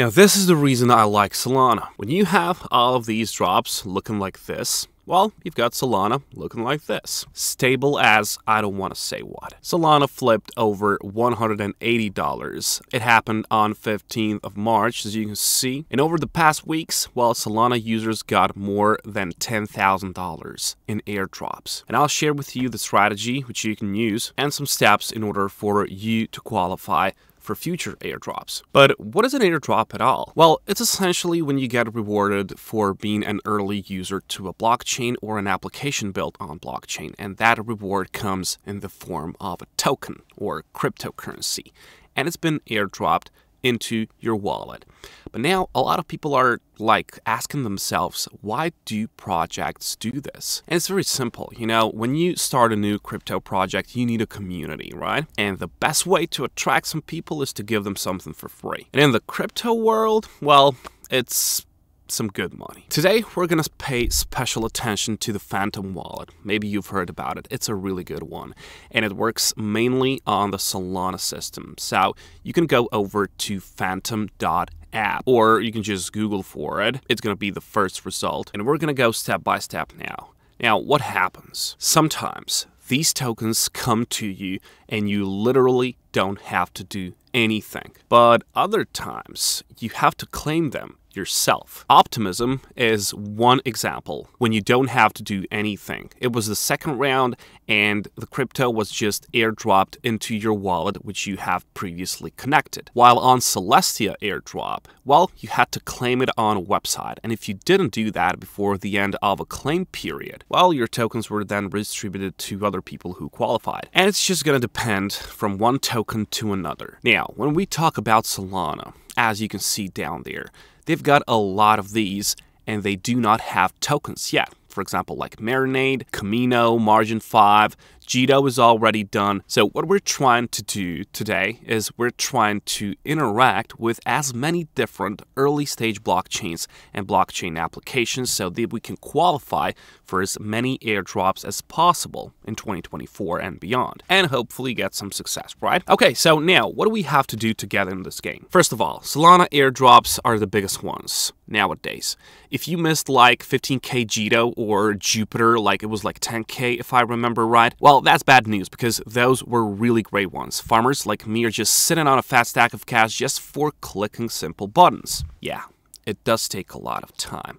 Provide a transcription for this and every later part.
Now, this is the reason I like Solana. When you have all of these drops looking like this, well, you've got Solana looking like this. Stable as I don't want to say what. Solana flipped over $180. It happened on 15th of March, as you can see. And over the past weeks, well, Solana users got more than $10,000 in airdrops. And I'll share with you the strategy which you can use and some steps in order for you to qualify for future airdrops. But what is an airdrop at all? Well, it's essentially when you get rewarded for being an early user to a blockchain or an application built on blockchain, and that reward comes in the form of a token or cryptocurrency. And it's been airdropped into your wallet. But now a lot of people are like asking themselves, why do projects do this? And it's very simple. You know, when you start a new crypto project, you need a community, right? And the best way to attract some people is to give them something for free. And in the crypto world, well, it's some good money. Today, we're going to pay special attention to the Phantom wallet. Maybe you've heard about it. It's a really good one. And it works mainly on the Solana system. So you can go over to phantom.app or you can just Google for it. It's going to be the first result. And we're going to go step by step now. Now, what happens? Sometimes these tokens come to you and you literally don't have to do anything. But other times, you have to claim them yourself. Optimism is one example when you don't have to do anything. It was the second round and the crypto was just airdropped into your wallet which you have previously connected. While on Celestia airdrop, well, you had to claim it on a website and if you didn't do that before the end of a claim period, well, your tokens were then redistributed to other people who qualified. And it's just going to depend from one token to another. Now, when we talk about Solana, as you can see down there, they've got a lot of these and they do not have tokens yet. For example, like Marinade, Kamino, Margin 5, Jito is already done. So what we're trying to do today is we're trying to interact with as many different early stage blockchains and blockchain applications so that we can qualify for as many airdrops as possible in 2024 and beyond and hopefully get some success, right? Okay, so now what do we have to do to get in this game? First of all, Solana airdrops are the biggest ones nowadays. If you missed like 15k Jito or Jupiter, like it was like 10k if I remember right, well, well, that's bad news because those were really great ones. Farmers like me are just sitting on a fat stack of cash just for clicking simple buttons. Yeah, it does take a lot of time.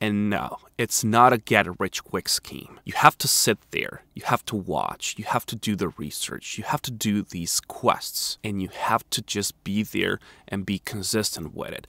And no, it's not a get rich quick scheme. You have to sit there, you have to watch, you have to do the research, you have to do these quests, and you have to just be there and be consistent with it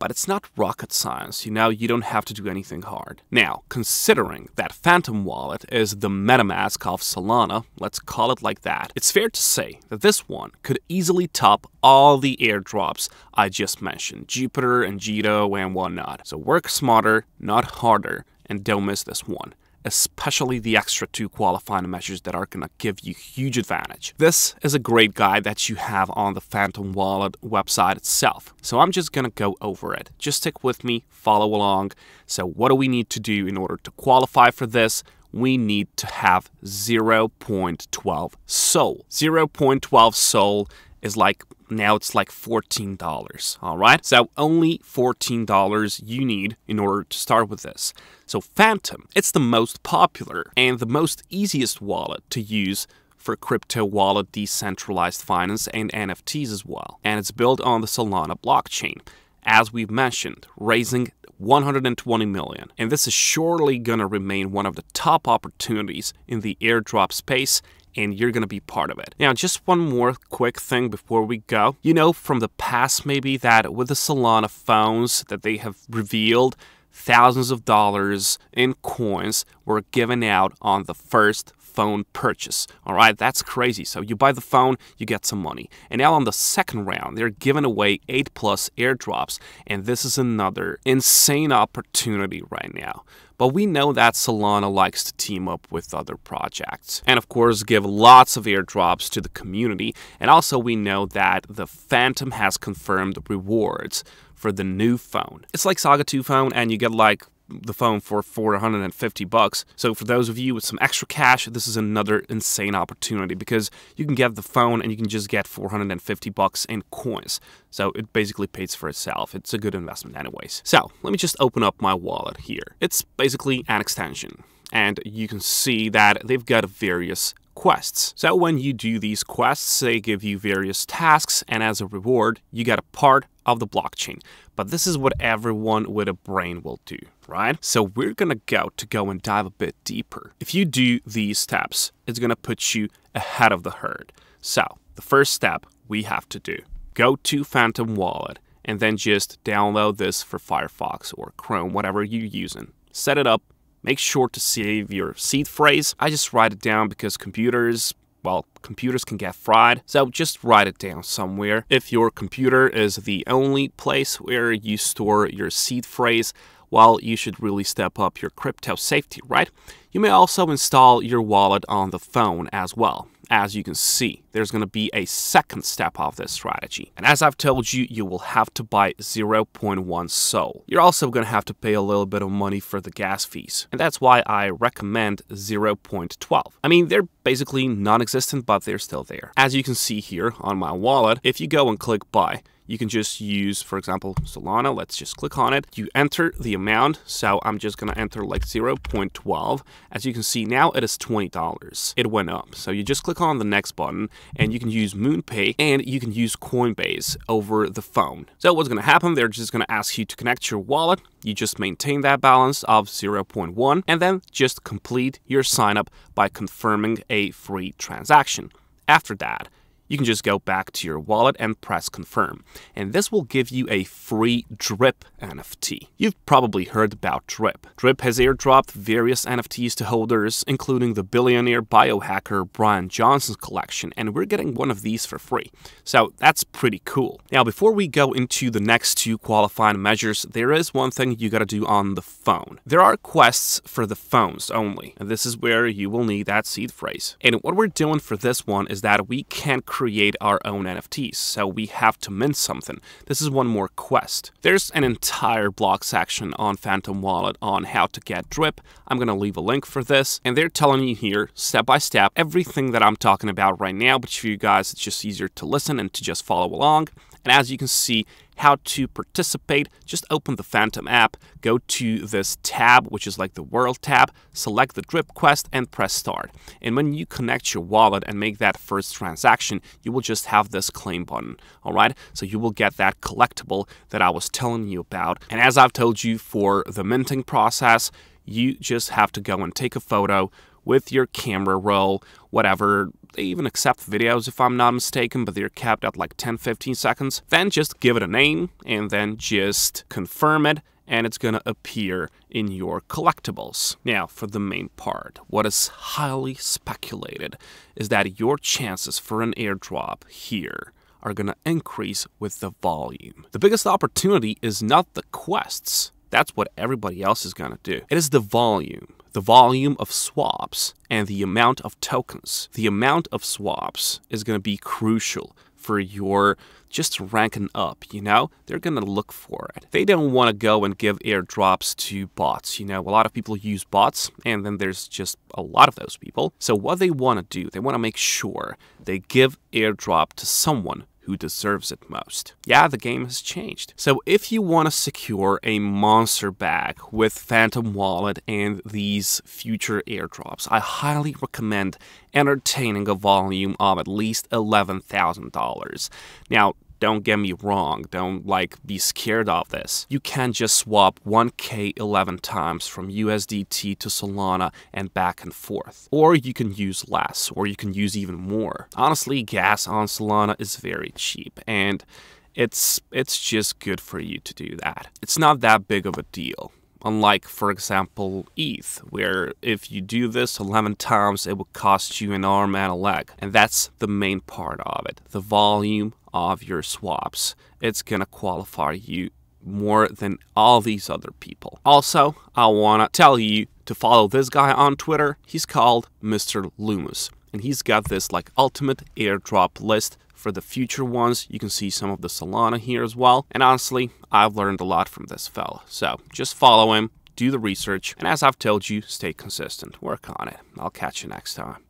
but it's not rocket science. You know, you don't have to do anything hard. Now, considering that Phantom Wallet is the MetaMask of Solana, let's call it like that, it's fair to say that this one could easily top all the airdrops I just mentioned, Jupiter and Jito and whatnot. So work smarter, not harder, and don't miss this one especially the extra two qualifying measures that are going to give you huge advantage. This is a great guide that you have on the Phantom Wallet website itself. So I'm just going to go over it. Just stick with me, follow along. So what do we need to do in order to qualify for this? we need to have 0.12 SOL. 0.12 SOL is like now it's like $14. All right. So only $14 you need in order to start with this. So Phantom, it's the most popular and the most easiest wallet to use for crypto wallet decentralized finance and NFTs as well. And it's built on the Solana blockchain. As we've mentioned, raising 120 million. And this is surely going to remain one of the top opportunities in the airdrop space and you're to be part of it. Now, just one more quick thing before we go. You know from the past maybe that with the Solana phones that they have revealed, thousands of dollars in coins were given out on the first phone purchase. All right, that's crazy. So you buy the phone, you get some money. And now on the second round, they're giving away 8 plus airdrops, and this is another insane opportunity right now. But we know that Solana likes to team up with other projects. And of course, give lots of airdrops to the community. And also, we know that the Phantom has confirmed rewards for the new phone. It's like Saga 2 phone, and you get like the phone for 450 bucks. So for those of you with some extra cash, this is another insane opportunity because you can get the phone and you can just get 450 bucks in coins. So it basically pays for itself. It's a good investment anyways. So let me just open up my wallet here. It's basically an extension and you can see that they've got various quests. So when you do these quests, they give you various tasks, and as a reward, you get a part of the blockchain. But this is what everyone with a brain will do, right? So we're gonna go to go and dive a bit deeper. If you do these steps, it's gonna put you ahead of the herd. So the first step we have to do, go to Phantom Wallet and then just download this for Firefox or Chrome, whatever you're using. Set it up, Make sure to save your seed phrase. I just write it down because computers, well, computers can get fried, so just write it down somewhere. If your computer is the only place where you store your seed phrase, well, you should really step up your crypto safety, right? You may also install your wallet on the phone as well as you can see, there's going to be a second step of this strategy. And as I've told you, you will have to buy 0.1 SOL. You're also going to have to pay a little bit of money for the gas fees. And that's why I recommend 0.12. I mean, they're basically non-existent, but they're still there. As you can see here on my wallet, if you go and click buy, you can just use, for example, Solana. Let's just click on it. You enter the amount. So I'm just going to enter like 0.12. As you can see, now it is $20. It went up. So you just click on the next button and you can use MoonPay and you can use Coinbase over the phone. So what's going to happen, they're just going to ask you to connect your wallet. You just maintain that balance of 0.1 and then just complete your sign up by confirming a free transaction. After that, you can just go back to your wallet and press confirm. And this will give you a free Drip NFT. You've probably heard about Drip. Drip has airdropped various NFTs to holders, including the billionaire biohacker Bryan Johnson's collection, and we're getting one of these for free. So that's pretty cool. Now, before we go into the next two qualifying measures, there is one thing you gotta do on the phone. There are quests for the phones only, and this is where you will need that seed phrase. And what we're doing for this one is that we can create our own NFTs, so we have to mint something. This is one more quest. There's an entire blog section on Phantom Wallet on how to get drip. I'm to leave a link for this, and they're telling you here, step by step, everything that I'm talking about right now, but for you guys, it's just easier to listen and to just follow along. And as you can see, how to participate, just open the Phantom app, go to this tab, which is like the World tab, select the Drip Quest, and press Start. And when you connect your wallet and make that first transaction, you will just have this claim button, all right? So you will get that collectible that I was telling you about. And as I've told you for the minting process, you just have to go and take a photo with your camera roll, whatever. They even accept videos if I'm not mistaken, but they're capped at like 10 15 seconds. Then just give it a name and then just confirm it and it's going to appear in your collectibles. Now, for the main part, what is highly speculated is that your chances for an airdrop here are going to increase with the volume. The biggest opportunity is not the quests. That's what everybody else is going to do. It is the volume the volume of swaps and the amount of tokens. The amount of swaps is going to be crucial for your just ranking up, you know? They're going to look for it. They don't want to go and give airdrops to bots, you know? A lot of people use bots, and then there's just a lot of those people. So what they want to do, they want to make sure they give airdrop to someone who deserves it most. Yeah, the game has changed. So if you want to secure a monster bag with Phantom Wallet and these future airdrops, I highly recommend entertaining a volume of at least $11,000. Now, don't get me wrong, don't like be scared of this. You can just swap 1k 11 times from USDT to Solana and back and forth. Or you can use less, or you can use even more. Honestly, gas on Solana is very cheap and it's it's just good for you to do that. It's not that big of a deal. Unlike, for example, ETH, where if you do this 11 times, it will cost you an arm and a leg. And that's the main part of it the volume of your swaps. It's going to qualify you more than all these other people. Also, I want to tell you to follow this guy on Twitter. He's called Mr. Loomis, and he's got this like ultimate airdrop list for the future ones. You can see some of the Solana here as well. And honestly, I've learned a lot from this fella. So just follow him, do the research, and as I've told you, stay consistent. Work on it. I'll catch you next time.